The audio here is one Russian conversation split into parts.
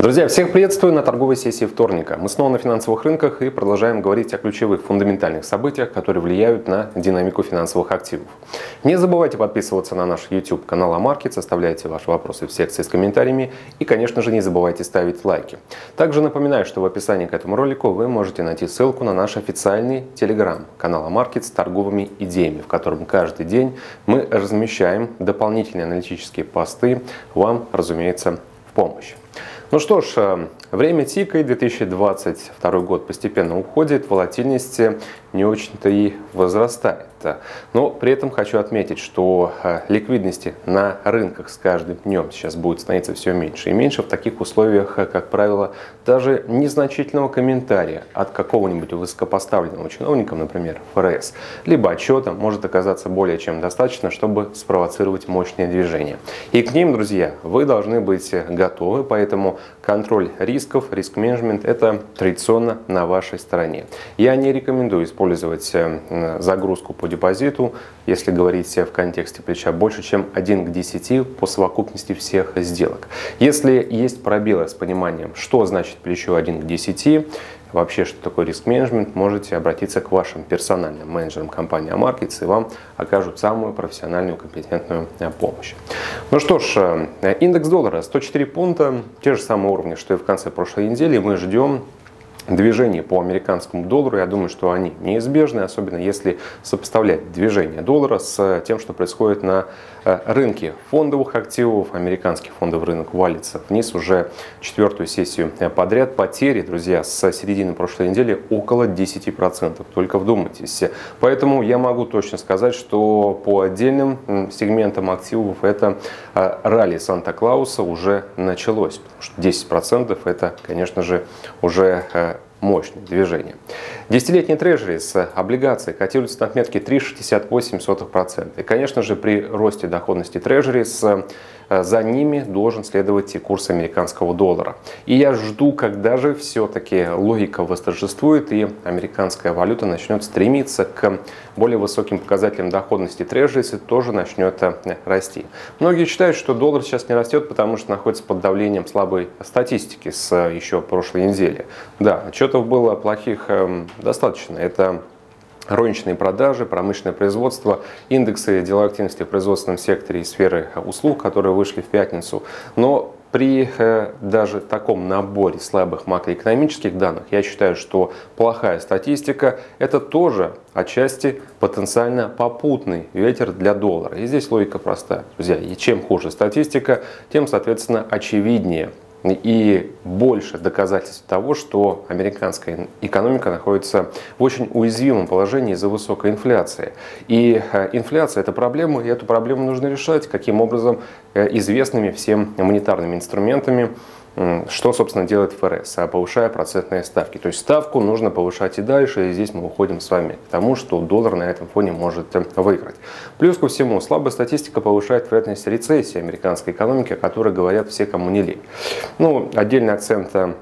Друзья, всех приветствую на торговой сессии вторника. Мы снова на финансовых рынках и продолжаем говорить о ключевых фундаментальных событиях, которые влияют на динамику финансовых активов. Не забывайте подписываться на наш YouTube канал Амаркет, оставляйте ваши вопросы в секции с комментариями и, конечно же, не забывайте ставить лайки. Также напоминаю, что в описании к этому ролику вы можете найти ссылку на наш официальный телеграм канал Амаркет с торговыми идеями, в котором каждый день мы размещаем дополнительные аналитические посты вам, разумеется, в помощь. Ну что ж, э, время тикает, 2022 год постепенно уходит, волатильность не очень-то и возрастает. Но при этом хочу отметить, что э, ликвидности на рынках с каждым днем сейчас будет становиться все меньше и меньше. В таких условиях, э, как правило, даже незначительного комментария от какого-нибудь высокопоставленного чиновника, например, ФРС, либо отчета может оказаться более чем достаточно, чтобы спровоцировать мощные движения. И к ним, друзья, вы должны быть готовы, поэтому контроль рисков, риск-менеджмент – это традиционно на вашей стороне. Я не рекомендую использовать э, загрузку по депозиту, если говорить в контексте плеча, больше, чем 1 к 10 по совокупности всех сделок. Если есть пробелы с пониманием, что значит плечо 1 к 10, вообще, что такое риск-менеджмент, можете обратиться к вашим персональным менеджерам компании AMarkets, и вам окажут самую профессиональную, компетентную помощь. Ну что ж, э, индекс доллара 104 пункта, те же самые уровни, что и в конце прошлой недели. Мы ждем движения по американскому доллару, я думаю, что они неизбежны, особенно если сопоставлять движение доллара с тем, что происходит на э, рынке фондовых активов. Американский фондовый рынок валится вниз уже четвертую сессию подряд. Потери, друзья, с середины прошлой недели около 10%. Только вдумайтесь. Поэтому я могу точно сказать, что по отдельным сегментам активов это э, ралли Санта-Клауса уже началось. Потому что 10% это, конечно же, уже э, мощное движение. Десятилетний трежери с облигацией котируется на отметке 3,68%. И, конечно же, при росте доходности трежери с Э, за ними должен следовать и курс американского доллара. И я жду, когда же все-таки логика восторжествует и американская валюта начнет стремиться к более высоким показателям доходности трежерис и тоже начнет э, расти. Многие считают, что доллар сейчас не растет, потому что находится под давлением слабой статистики с э, еще прошлой недели. Да, отчетов было плохих эм, достаточно. Это розничные продажи, промышленное производство, индексы деловой активности в производственном секторе и сферы услуг, которые вышли в пятницу. Но при э, даже таком наборе слабых макроэкономических данных, я считаю, что плохая статистика – это тоже отчасти потенциально попутный ветер для доллара. И здесь логика простая, друзья. И чем хуже статистика, тем, соответственно, очевиднее и больше доказательств того, что американская экономика находится в очень уязвимом положении из-за высокой инфляции. И э, инфляция – это проблема, и эту проблему нужно решать. Каким образом? Э, известными всем монетарными инструментами – что, собственно, делает ФРС, а повышая процентные ставки. То есть ставку нужно повышать и дальше, и здесь мы уходим с вами к тому, что доллар на этом фоне может э, выиграть. Плюс ко всему, слабая статистика повышает вероятность рецессии американской экономики, о которой говорят все, кому не лень. Ну, отдельный акцент э,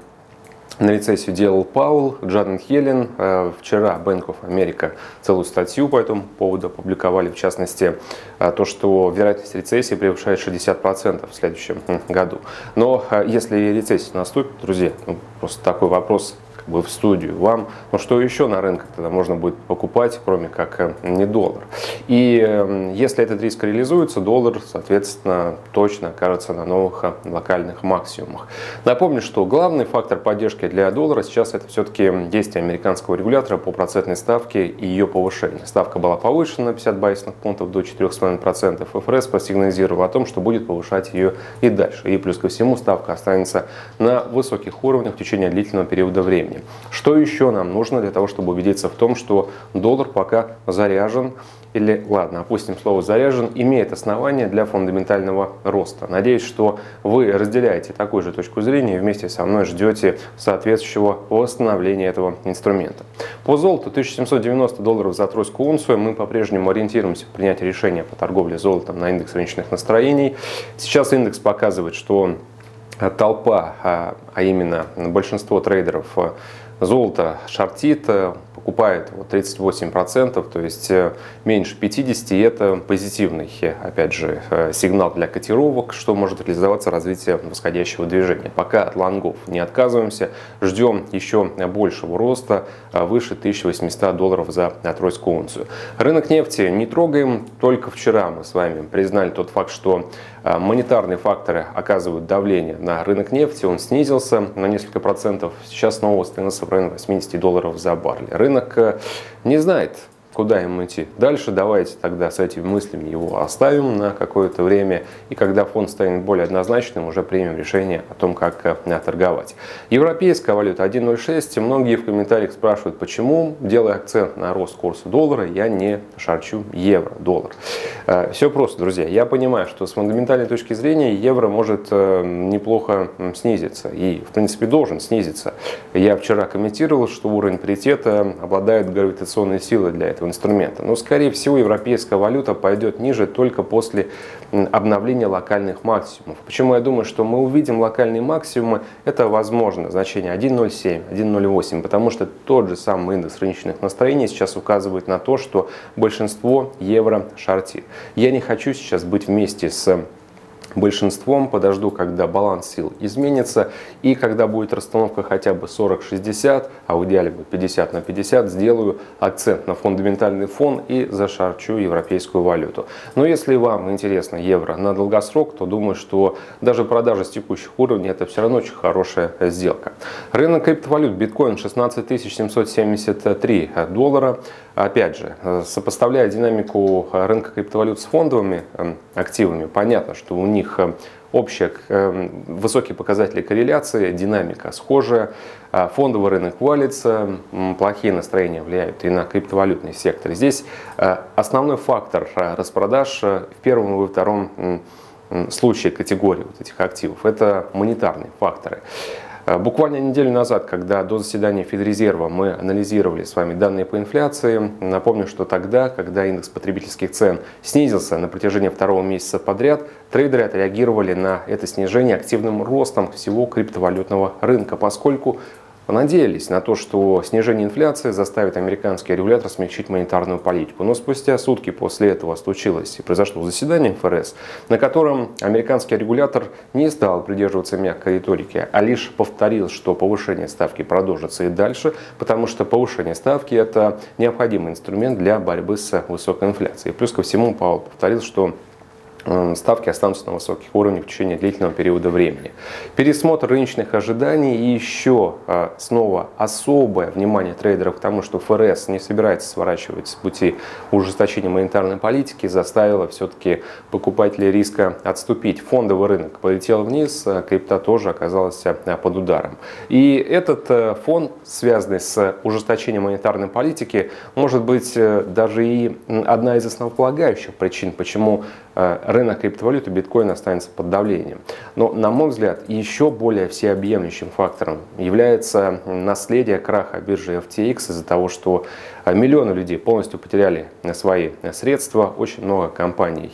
на рецессию делал Паул, Джанет Хелен. Э, вчера Bank of America целую статью по этому поводу опубликовали, в частности, э, то, что вероятность рецессии превышает 60% в следующем году. Но э, если рецессия наступит, друзья, ну, просто такой вопрос, бы в студию вам. Но что еще на рынках тогда можно будет покупать, кроме как э, не доллар? И эм, если этот риск реализуется, доллар, соответственно, точно окажется на новых э, локальных максимумах. Напомню, что главный фактор поддержки для доллара сейчас это все-таки действие американского регулятора по процентной ставке и ее повышение. Ставка была повышена на 50 базисных пунктов до 4,5%. ФРС просигнализировал о том, что будет повышать ее и дальше. И плюс ко всему ставка останется на высоких уровнях в течение длительного периода времени. Что еще нам нужно для того, чтобы убедиться в том, что доллар пока заряжен или, ладно, опустим слово заряжен, имеет основания для фундаментального роста. Надеюсь, что вы разделяете такую же точку зрения и вместе со мной ждете соответствующего восстановления этого инструмента. По золоту 1790 долларов за тройскую унцию мы по-прежнему ориентируемся в принятии решения по торговле золотом на индекс рыночных настроений. Сейчас индекс показывает, что толпа, а, а именно большинство трейдеров Золото шортит, покупает вот 38%, то есть э, меньше 50%, и это позитивный, опять же, э, сигнал для котировок, что может реализоваться развитие восходящего движения. Пока от лонгов не отказываемся, ждем еще большего роста э, выше 1800 долларов за тройскую унцию. Рынок нефти не трогаем, только вчера мы с вами признали тот факт, что монетарные факторы оказывают давление на рынок нефти, он снизился на несколько процентов, сейчас снова становится в районе 80 долларов за баррель. Рынок э, не знает, куда ему идти. Дальше давайте тогда с этими мыслями его оставим на какое-то время, и когда фонд станет более однозначным, уже примем решение о том, как э, торговать. Европейская валюта 1.06. Многие в комментариях спрашивают, почему, делая акцент на рост курса доллара, я не шарчу евро-доллар. Э, Все просто, друзья. Я понимаю, что с фундаментальной точки зрения евро может э, неплохо снизиться, и в принципе должен снизиться. Я вчера комментировал, что уровень паритета обладает гравитационной силой для этого инструмента. Но, скорее всего, европейская валюта пойдет ниже только после обновления локальных максимумов. Почему я думаю, что мы увидим локальные максимумы? Это возможно значение 1.07, 1.08, потому что тот же самый индекс рыночных настроений сейчас указывает на то, что большинство евро шортит. Я не хочу сейчас быть вместе с большинством, подожду, когда баланс сил изменится, и когда будет расстановка хотя бы 40-60, а в идеале будет 50 на 50, сделаю акцент на фундаментальный фон и зашарчу европейскую валюту. Но если вам интересно евро на долгосрок, то думаю, что даже продажа с текущих уровней это все равно очень хорошая сделка. Рынок криптовалют биткоин 16 773 доллара. Опять же, сопоставляя динамику рынка криптовалют с фондовыми эм, активами, понятно, что у них них э, общие э, высокие показатели корреляции, динамика схожая, а фондовый рынок валится, плохие настроения влияют и на криптовалютный сектор. Здесь э, основной фактор распродаж в первом и втором случае категории вот этих активов – это монетарные факторы. Э, буквально неделю назад, когда до заседания Федрезерва мы анализировали с вами данные по инфляции, напомню, что тогда, когда индекс потребительских цен снизился на протяжении второго месяца подряд, трейдеры отреагировали на это снижение активным ростом всего криптовалютного рынка, поскольку понадеялись на то, что снижение инфляции заставит американский регулятор смягчить монетарную политику. Но спустя сутки после этого случилось и произошло заседание ФРС, на котором американский регулятор не стал придерживаться мягкой риторики, а лишь повторил, что повышение ставки продолжится и дальше, потому что повышение ставки – это необходимый инструмент для борьбы с высокой инфляцией. Плюс ко всему Пауэлл повторил, что ставки останутся на высоких уровнях в течение длительного периода времени. Пересмотр рыночных ожиданий и еще а, снова особое внимание трейдеров к тому, что ФРС не собирается сворачивать с пути ужесточения монетарной политики, заставило все-таки покупателей риска отступить. Фондовый рынок полетел вниз, а крипта тоже оказалась под ударом. И этот фон, связанный с ужесточением монетарной политики, может быть э, даже и одна из основополагающих причин, почему рынок криптовалюты биткоин останется под давлением. Но, на мой взгляд, еще более всеобъемлющим фактором является наследие краха биржи FTX из-за того, что а, миллионы людей полностью потеряли свои средства, очень много компаний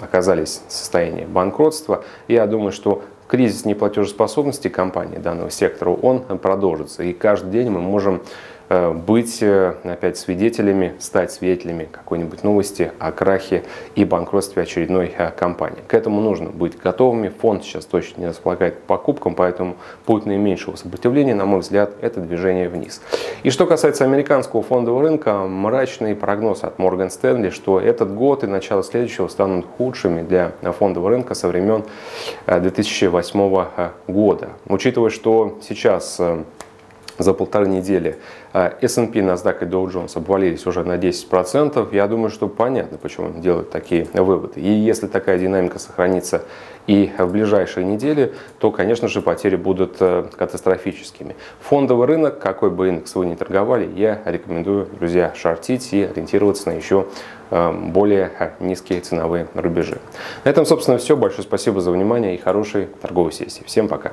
оказались в состоянии банкротства. Я думаю, что кризис неплатежеспособности компании данного сектора, он продолжится. И каждый день мы можем Э, быть э, опять свидетелями, стать свидетелями какой-нибудь новости о крахе и банкротстве очередной э, компании. К этому нужно быть готовыми. Фонд сейчас точно не располагает к покупкам, поэтому будет наименьшего сопротивления, на мой взгляд, это движение вниз. И что касается американского фондового рынка, мрачный прогноз от Morgan Stanley, что этот год и начало следующего станут худшими для фондового рынка со времен 2008 года. Учитывая, что сейчас за полторы недели S&P, NASDAQ и Dow Jones обвалились уже на 10%, я думаю, что понятно, почему они делают такие выводы. И если такая динамика сохранится и в ближайшие недели, то, конечно же, потери будут э, катастрофическими. Фондовый рынок, какой бы индекс вы ни торговали, я рекомендую, друзья, шортить и ориентироваться на еще э, более низкие ценовые рубежи. На этом, собственно, все. Большое спасибо за внимание и хорошей торговой сессии. Всем пока!